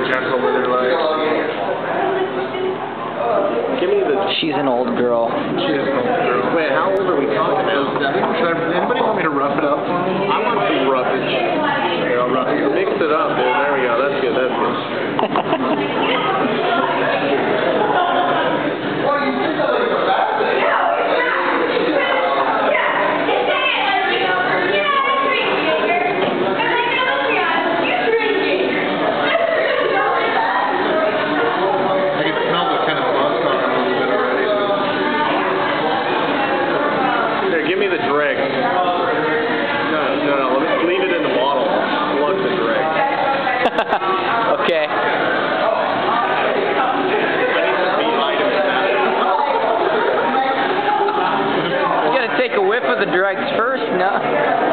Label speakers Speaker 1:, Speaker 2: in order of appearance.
Speaker 1: real life.
Speaker 2: Give me the.
Speaker 3: She's an old girl. An
Speaker 1: old girl. Wait,
Speaker 2: how old are we talking about?
Speaker 1: Should, I, anybody want me to rough it up? I
Speaker 2: want some roughage. Here, I'll rough it. Mix it up. There we go. That's good. That's good.
Speaker 3: Okay. Gotta take a whiff of the drugs first, no?